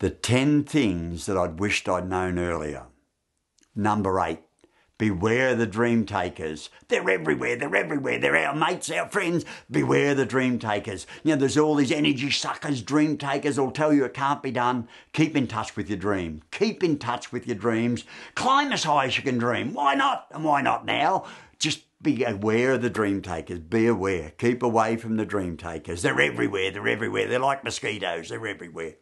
The 10 things that I'd wished I'd known earlier. Number 8. Beware the dream takers. They're everywhere, they're everywhere. They're our mates, our friends. Beware the dream takers. You know, there's all these energy suckers, dream takers will tell you it can't be done. Keep in touch with your dream. Keep in touch with your dreams. Climb as high as you can dream. Why not? And why not now? Just be aware of the dream takers. Be aware. Keep away from the dream takers. They're everywhere. They're everywhere. They're like mosquitoes. They're everywhere.